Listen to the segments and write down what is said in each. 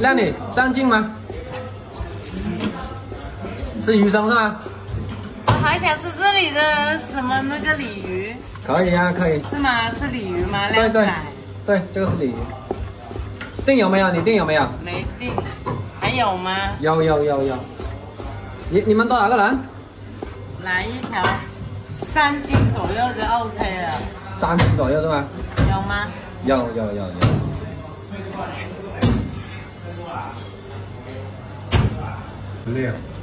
靓女，上镜吗？吃鱼生是吗？我还想吃这里的什么那个鲤鱼。可以啊，可以。是吗？是鲤鱼吗？对对对，这个是鲤鱼。定有没有？你定有没有？没定。还有吗？有有有有。你你们多少个人？来一条，三斤左右就 OK 了。三斤左右是吗？有吗？有有有有。六。啊，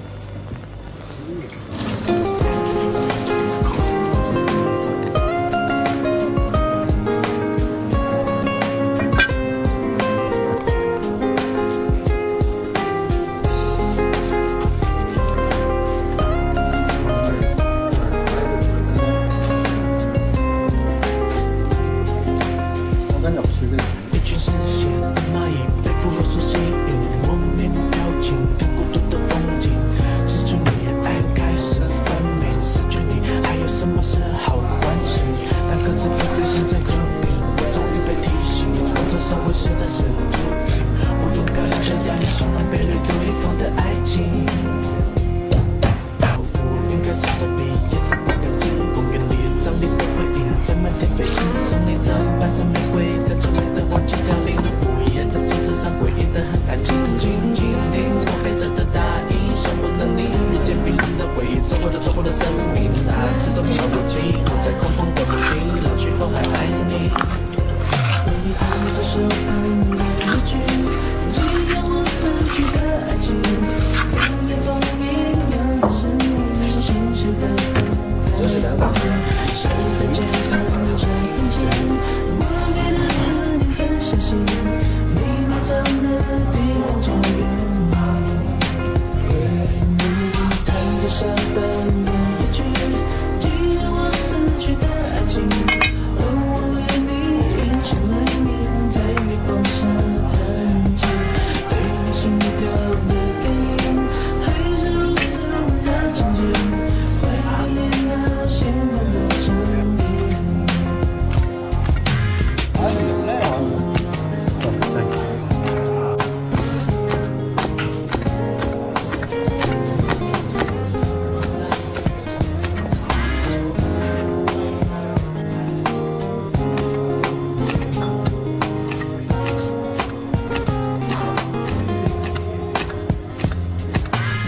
of the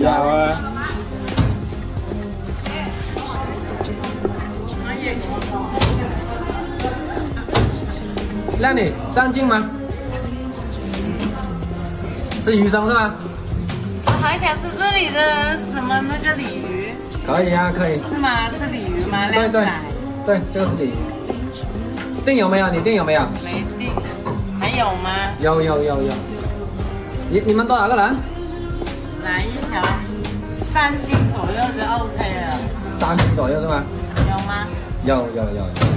有啊。靓女，上镜吗？吃鱼生是吗？我还想吃这里的什么那个鲤鱼。可以啊，可以。是吗？是鲤鱼吗？对对对，这个是鲤鱼。订有没有？你订有没有？没订。还有吗？有有有有。你你们多少个人？来一条，三斤左右是吗？有吗？有有有有。